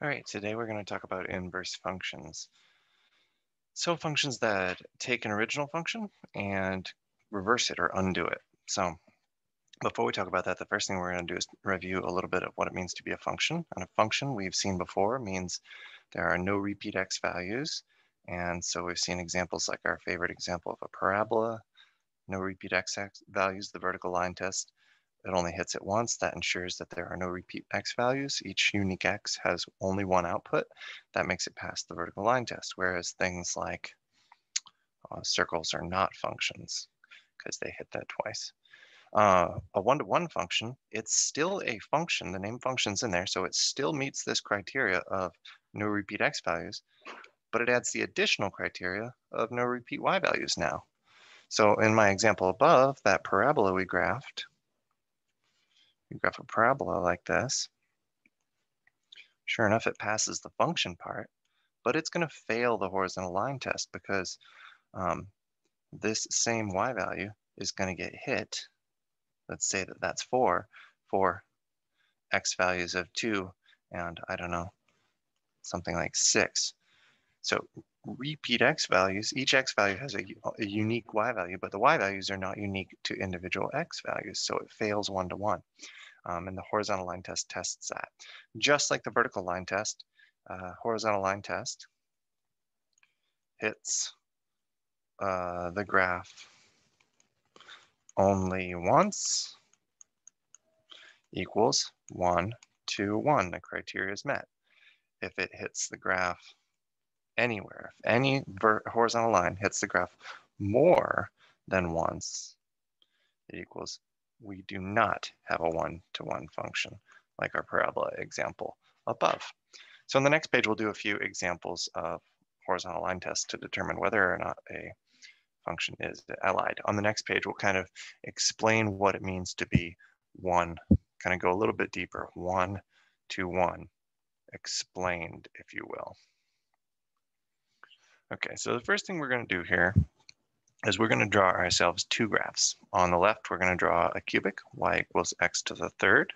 All right, today we're going to talk about inverse functions. So functions that take an original function and reverse it or undo it. So before we talk about that, the first thing we're going to do is review a little bit of what it means to be a function. And a function we've seen before means there are no repeat x values. And so we've seen examples like our favorite example of a parabola, no repeat x values, the vertical line test, it only hits it once. That ensures that there are no repeat x values. Each unique x has only one output. That makes it pass the vertical line test, whereas things like uh, circles are not functions because they hit that twice. Uh, a one-to-one -one function, it's still a function. The name function's in there, so it still meets this criteria of no repeat x values, but it adds the additional criteria of no repeat y values now. So in my example above, that parabola we graphed, you graph a parabola like this, sure enough, it passes the function part, but it's going to fail the horizontal line test because um, this same y value is going to get hit. Let's say that that's 4 for x values of 2 and I don't know, something like 6. So repeat x values, each x value has a, a, unique y value, but the y values are not unique to individual x values, so it fails one-to-one. Um, and the horizontal line test tests that. Just like the vertical line test, uh, horizontal line test hits uh, the graph only once equals one to one. The criteria is met. If it hits the graph anywhere, if any horizontal line hits the graph more than once, it equals we do not have a one-to-one -one function like our parabola example above. So on the next page, we'll do a few examples of horizontal line tests to determine whether or not a function is allied. On the next page, we'll kind of explain what it means to be one, kind of go a little bit deeper, one to one, explained, if you will. Okay, so the first thing we're going to do here is we're going to draw ourselves two graphs. On the left, we're going to draw a cubic, y equals x to the third.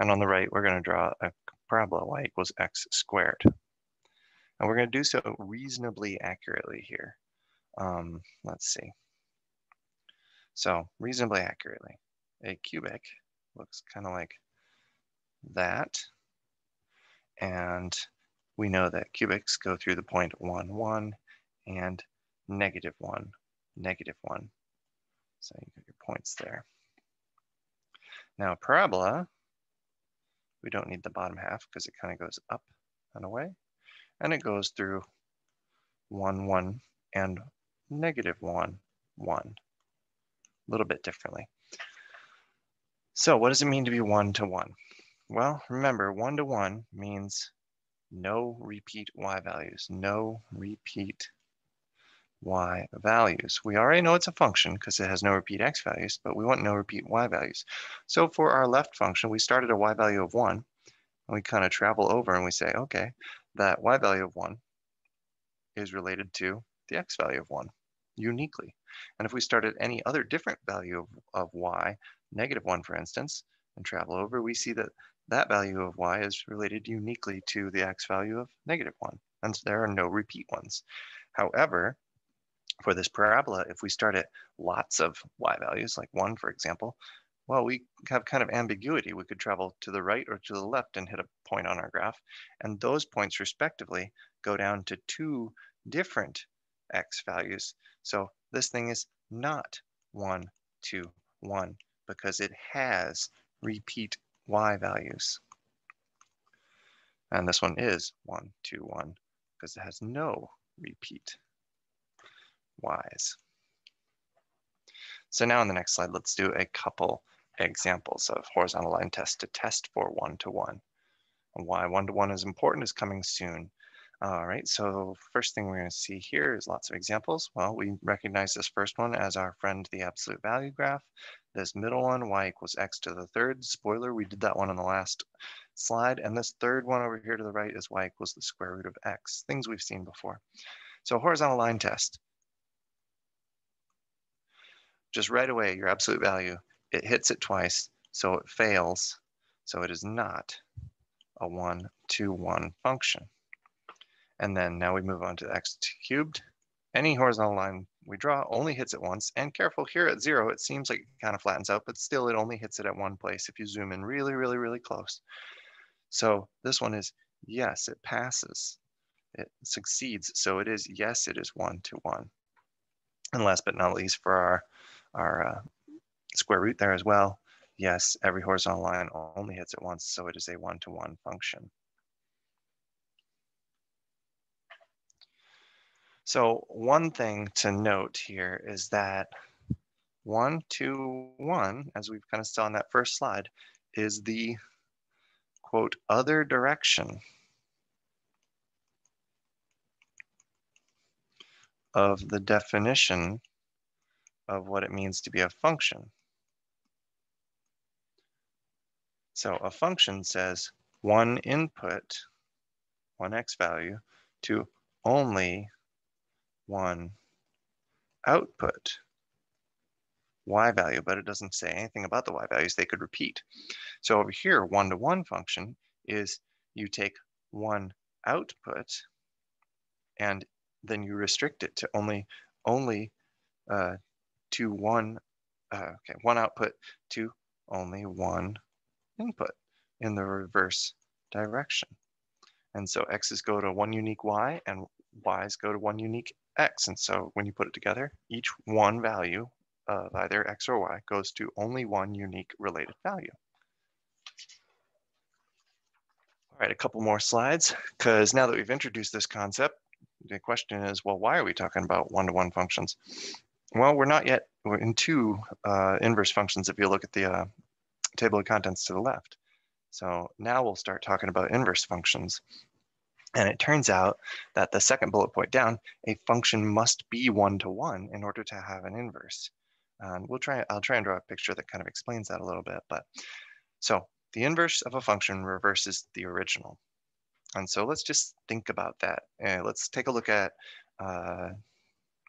And on the right, we're going to draw a parabola, y equals x squared. And we're going to do so reasonably accurately here. Um, let's see. So reasonably accurately, a cubic looks kind of like that. And we know that cubics go through the point 1, 1 and negative 1, negative 1. So you get your points there. Now parabola, we don't need the bottom half because it kind of goes up and away. And it goes through 1, 1 and negative 1, 1. A little bit differently. So what does it mean to be 1 to 1? Well, remember, 1 to 1 means no repeat y values, no repeat y values. We already know it's a function because it has no repeat x values, but we want no repeat y values. So for our left function, we started a y value of 1, and we kind of travel over and we say, okay, that y value of 1 is related to the x value of 1 uniquely. And if we started any other different value of, of y, negative 1 for instance, and travel over, we see that that value of y is related uniquely to the x value of negative 1. And so there are no repeat ones. However, for this parabola, if we start at lots of y values, like 1 for example, well, we have kind of ambiguity. We could travel to the right or to the left and hit a point on our graph. And those points respectively go down to two different x values. So this thing is not 1, 2, 1 because it has repeat y values. And this one is 1, 2, 1 because it has no repeat y's. So now on the next slide, let's do a couple examples of horizontal line tests to test for one-to-one. -one. Why one-to-one -one is important is coming soon. All right, so first thing we're going to see here is lots of examples. Well, we recognize this first one as our friend, the absolute value graph. This middle one, y equals x to the third. Spoiler, we did that one on the last slide. And this third one over here to the right is y equals the square root of x, things we've seen before. So horizontal line test. Just right away, your absolute value, it hits it twice, so it fails. So it is not a one to one function. And then now we move on to x cubed. Any horizontal line we draw only hits it once. And careful, here at zero, it seems like it kind of flattens out, but still it only hits it at one place if you zoom in really, really, really close. So this one is, yes, it passes. It succeeds. So it is, yes, it is one to one. And last but not least, for our, our uh, square root there as well, yes, every horizontal line only hits it once, so it is a one-to-one -one function. So one thing to note here is that one, two, one, as we've kind of saw on that first slide, is the quote, other direction of the definition of what it means to be a function. So a function says one input, one x value, to only one output y value, but it doesn't say anything about the y values they could repeat. So over here, one-to-one -one function is you take one output and then you restrict it to only only uh, to one uh, okay one output to only one input in the reverse direction. And so x's go to one unique y and y's go to one unique x. And so when you put it together, each one value of either x or y goes to only one unique related value. All right, a couple more slides, because now that we've introduced this concept, the question is, well, why are we talking about one-to-one -one functions? Well, we're not yet we're in two uh, inverse functions if you look at the uh, table of contents to the left. So now we'll start talking about inverse functions. And it turns out that the second bullet point down, a function must be one-to-one -one in order to have an inverse. And we'll try, I'll try and draw a picture that kind of explains that a little bit. But so the inverse of a function reverses the original. And so let's just think about that. And let's take a look at, uh,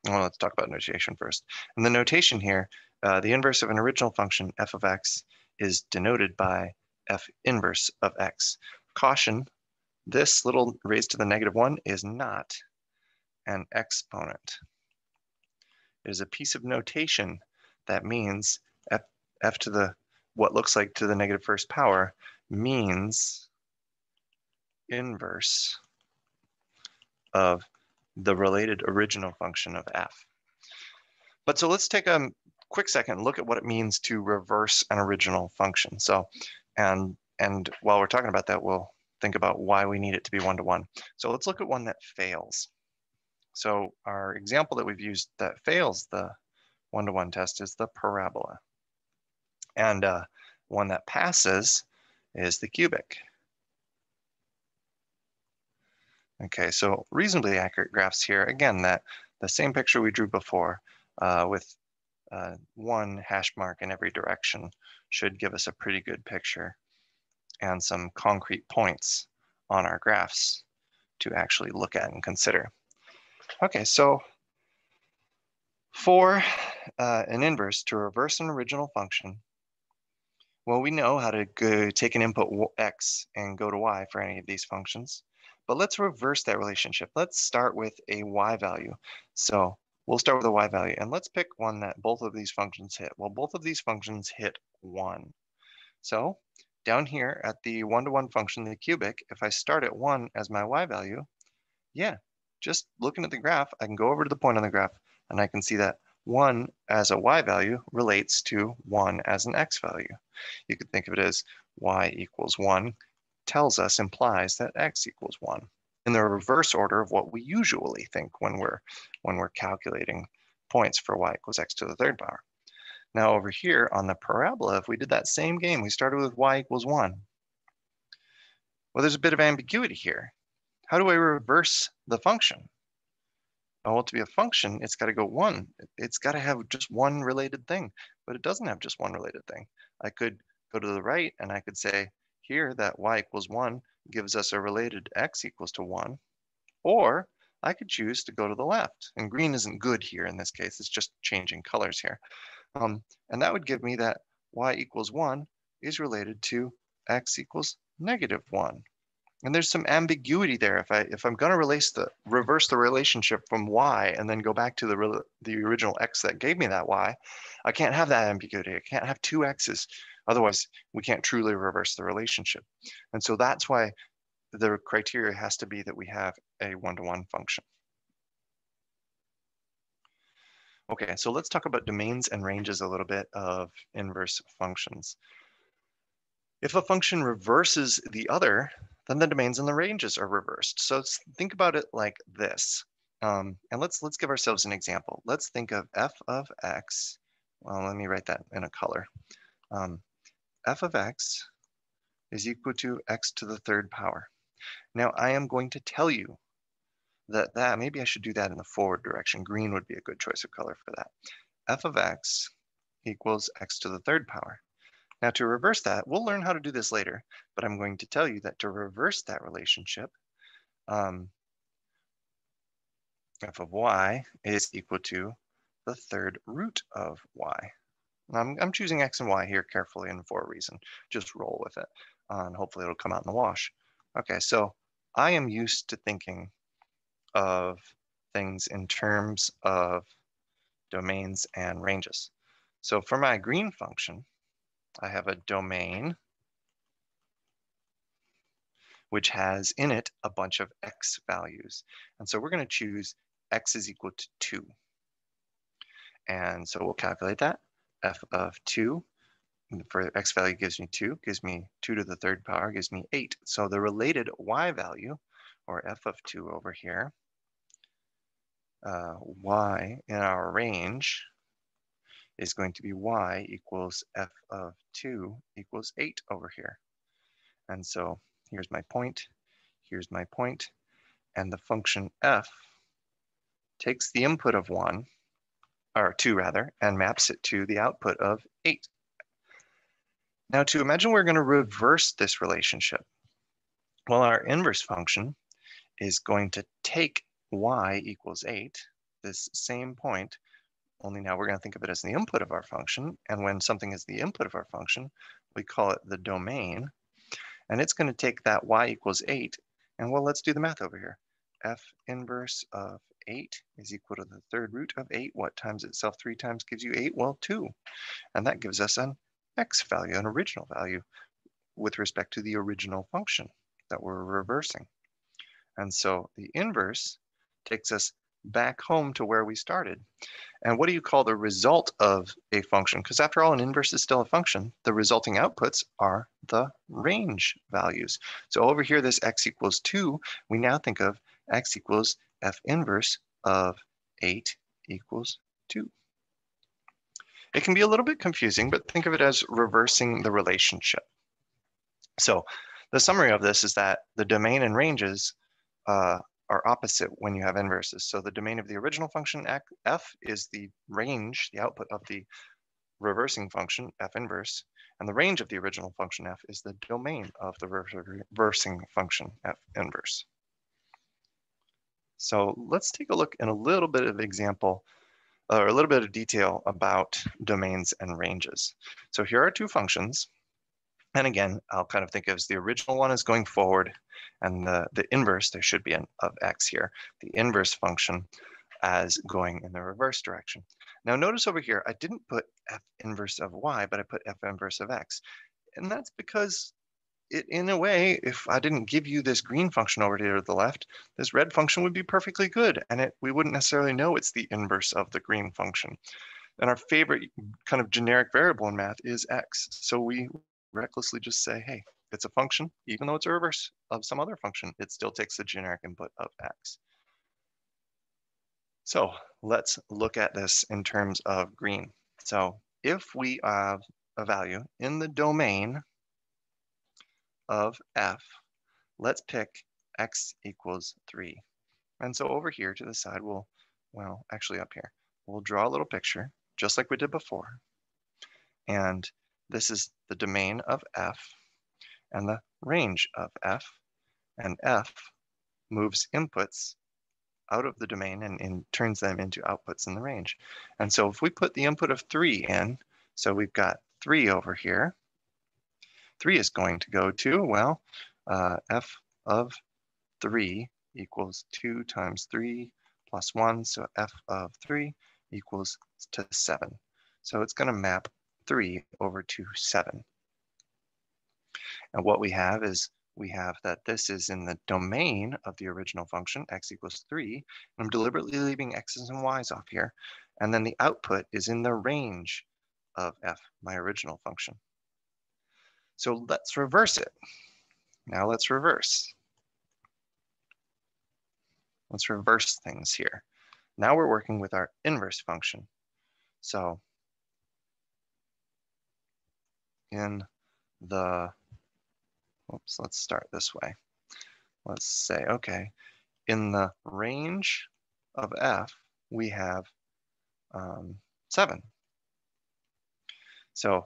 well, let's talk about notation first. And the notation here, uh, the inverse of an original function, f of x, is denoted by f inverse of x. Caution, this little raised to the negative one is not an exponent. It is a piece of notation that means f, f to the, what looks like to the negative first power means inverse of the related original function of f. But so let's take a quick second look at what it means to reverse an original function. So, and, and while we're talking about that, we'll think about why we need it to be one-to-one. -one. So let's look at one that fails. So our example that we've used that fails the one-to-one -one test is the parabola. And uh, one that passes is the cubic. Okay, so reasonably accurate graphs here. Again, that the same picture we drew before uh, with uh, one hash mark in every direction should give us a pretty good picture and some concrete points on our graphs to actually look at and consider. Okay, so for uh, an inverse to reverse an original function, well, we know how to go, take an input x and go to y for any of these functions. But let's reverse that relationship. Let's start with a y value. So we'll start with a y value and let's pick one that both of these functions hit. Well, both of these functions hit one. So down here at the one-to-one -one function, the cubic, if I start at one as my y value, yeah, just looking at the graph, I can go over to the point on the graph and I can see that 1 as a y value relates to 1 as an x value. You could think of it as y equals 1 tells us, implies that x equals 1 in the reverse order of what we usually think when we're, when we're calculating points for y equals x to the third power. Now over here on the parabola, if we did that same game, we started with y equals 1. Well, there's a bit of ambiguity here. How do I reverse the function? Oh, well, to be a function, it's got to go one. It's got to have just one related thing, but it doesn't have just one related thing. I could go to the right and I could say here that y equals one gives us a related x equals to one, or I could choose to go to the left. And green isn't good here in this case, it's just changing colors here. Um, and that would give me that y equals one is related to x equals negative one. And there's some ambiguity there. If I if I'm going to the reverse the relationship from y and then go back to the the original x that gave me that y, I can't have that ambiguity. I can't have two x's. Otherwise, we can't truly reverse the relationship. And so that's why the criteria has to be that we have a one-to-one -one function. Okay, so let's talk about domains and ranges a little bit of inverse functions. If a function reverses the other, then the domains and the ranges are reversed. So think about it like this. Um, and let's let's give ourselves an example. Let's think of f of x. Well, let me write that in a color. Um, f of x is equal to x to the third power. Now I am going to tell you that that maybe I should do that in the forward direction. Green would be a good choice of color for that. f of x equals x to the third power. Now to reverse that, we'll learn how to do this later, but I'm going to tell you that to reverse that relationship, um, f of y is equal to the third root of y. I'm, I'm choosing x and y here carefully and for a reason. Just roll with it, uh, and hopefully it'll come out in the wash. Okay, so I am used to thinking of things in terms of domains and ranges. So for my green function, I have a domain which has in it a bunch of x values. And so we're going to choose x is equal to 2. And so we'll calculate that. f of 2 for x value gives me 2, gives me 2 to the third power, gives me 8. So the related y value, or f of 2 over here, uh, y in our range is going to be y equals f of 2 equals 8 over here. And so here's my point, here's my point, and the function f takes the input of 1, or 2 rather, and maps it to the output of 8. Now to imagine we're going to reverse this relationship. Well, our inverse function is going to take y equals 8, this same point, only now we're going to think of it as the input of our function. And when something is the input of our function, we call it the domain. And it's going to take that y equals 8. And well, let's do the math over here. f inverse of 8 is equal to the third root of 8. What times itself three times gives you 8? Well, 2. And that gives us an x value, an original value, with respect to the original function that we're reversing. And so the inverse takes us back home to where we started. And what do you call the result of a function? Because after all, an inverse is still a function. The resulting outputs are the range values. So over here, this x equals 2, we now think of x equals f inverse of 8 equals 2. It can be a little bit confusing, but think of it as reversing the relationship. So the summary of this is that the domain and ranges uh, are opposite when you have inverses. So the domain of the original function f is the range, the output of the reversing function f inverse, and the range of the original function f is the domain of the reversing function f inverse. So let's take a look in a little bit of example or a little bit of detail about domains and ranges. So here are two functions. And again, I'll kind of think of as the original one is going forward and the, the inverse, there should be an of x here, the inverse function as going in the reverse direction. Now notice over here, I didn't put f inverse of y, but I put f inverse of x. And that's because it, in a way, if I didn't give you this green function over here to the left, this red function would be perfectly good. And it, we wouldn't necessarily know it's the inverse of the green function. And our favorite kind of generic variable in math is x. So we recklessly just say, hey, it's a function, even though it's a reverse of some other function, it still takes the generic input of x. So let's look at this in terms of green. So if we have a value in the domain of f, let's pick x equals 3. And so over here to the side, we'll, well, actually up here, we'll draw a little picture, just like we did before. And this is the domain of f and the range of f. And f moves inputs out of the domain and, and, turns them into outputs in the range. And so if we put the input of 3 in, so we've got 3 over here, 3 is going to go to, well, uh, f of 3 equals 2 times 3 plus 1, so f of 3 equals to 7. So it's going to map 3 over 2, 7. And what we have is we have that this is in the domain of the original function, x equals 3. And I'm deliberately leaving x's and y's off here. And then the output is in the range of f, my original function. So let's reverse it. Now let's reverse. Let's reverse things here. Now we're working with our inverse function. So in the, oops, let's start this way. Let's say, okay, in the range of f, we have um, 7. So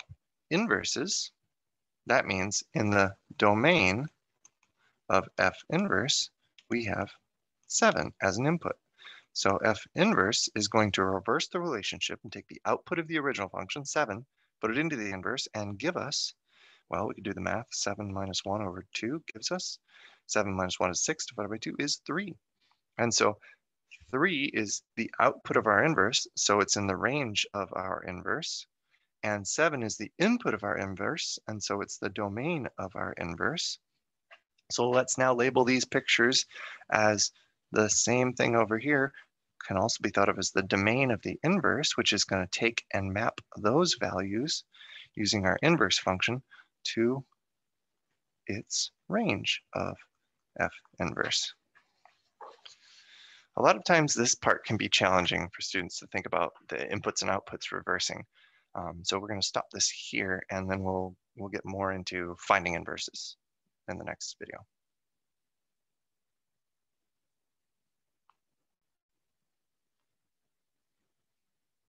inverses, that means in the domain of f inverse, we have 7 as an input. So f inverse is going to reverse the relationship and take the output of the original function, 7, put it into the inverse, and give us, well, we could do the math, 7 minus 1 over 2 gives us, 7 minus 1 is 6 divided by 2 is 3. And so 3 is the output of our inverse, so it's in the range of our inverse. And 7 is the input of our inverse, and so it's the domain of our inverse. So let's now label these pictures as the same thing over here can also be thought of as the domain of the inverse, which is going to take and map those values using our inverse function to its range of f inverse. A lot of times this part can be challenging for students to think about the inputs and outputs reversing. Um, so we're going to stop this here and then we'll we'll get more into finding inverses in the next video.